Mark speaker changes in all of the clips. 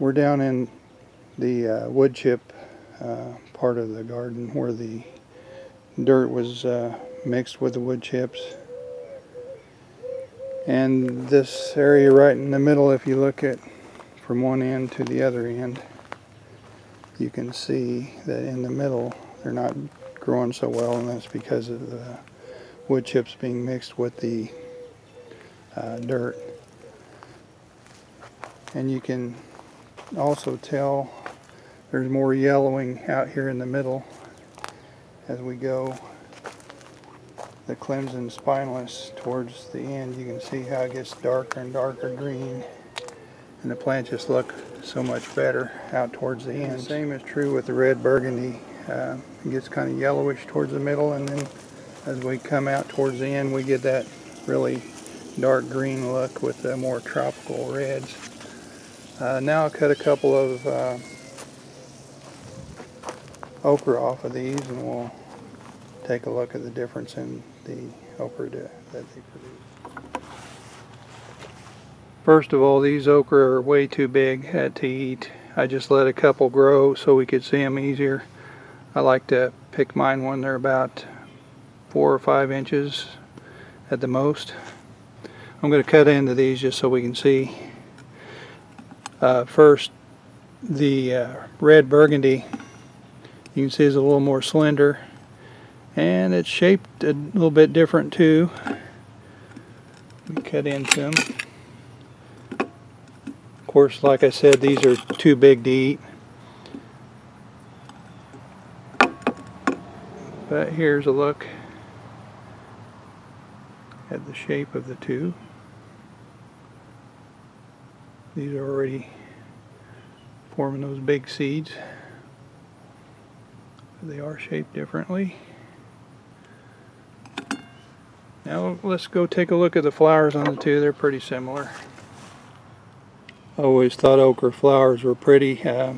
Speaker 1: We're down in the uh, wood chip uh, part of the garden where the dirt was uh, mixed with the wood chips. And this area right in the middle, if you look at from one end to the other end, you can see that in the middle they're not growing so well and that's because of the wood chips being mixed with the uh, dirt. And you can also tell there's more yellowing out here in the middle as we go the Clemson spineless towards the end you can see how it gets darker and darker green and the plants just look so much better out towards the end. The same is true with the red burgundy. Uh, it gets kind of yellowish towards the middle and then as we come out towards the end we get that really dark green look with the more tropical reds. Uh, now I'll cut a couple of uh, okra off of these and we'll take a look at the difference in the okra that they produce. First of all, these okra are way too big to eat. I just let a couple grow so we could see them easier. I like to pick mine when they're about four or five inches at the most. I'm going to cut into these just so we can see. Uh, first, the uh, red burgundy, you can see is a little more slender and it's shaped a little bit different too. Cut into them. Of course, like I said, these are too big to eat. But here's a look at the shape of the two. These are already forming those big seeds. They are shaped differently. Now let's go take a look at the flowers on the two. They're pretty similar. I always thought okra flowers were pretty. Uh,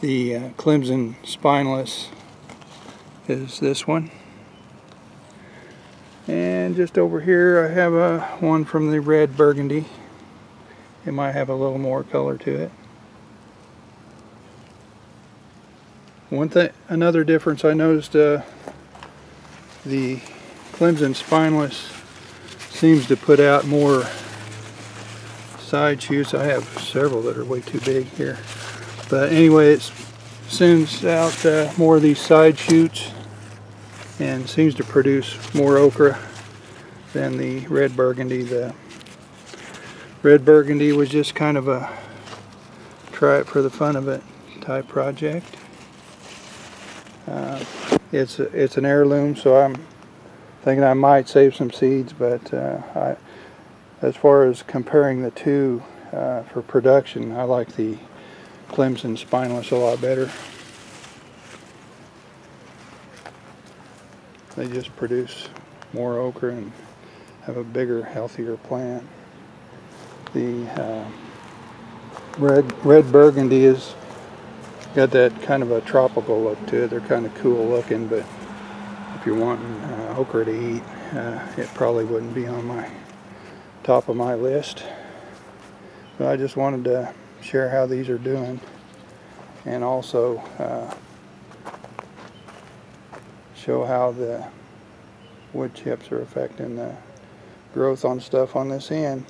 Speaker 1: the uh, Clemson spineless is this one. And just over here I have a one from the red burgundy. It might have a little more color to it. One thing, another difference I noticed, uh, the Clemson Spineless seems to put out more side shoots. I have several that are way too big here. But anyway, it sends out uh, more of these side shoots and seems to produce more okra than the red burgundy. The red burgundy was just kind of a try it for the fun of it type project. Uh, it's it's an heirloom, so I'm thinking I might save some seeds, but uh, I, as far as comparing the two uh, for production, I like the Clemson spineless a lot better. They just produce more okra and have a bigger, healthier plant. The uh, red red burgundy is got that kind of a tropical look to it. They're kind of cool looking, but if you're wanting uh, okra to eat, uh, it probably wouldn't be on my top of my list. But I just wanted to share how these are doing and also uh, show how the wood chips are affecting the growth on stuff on this end.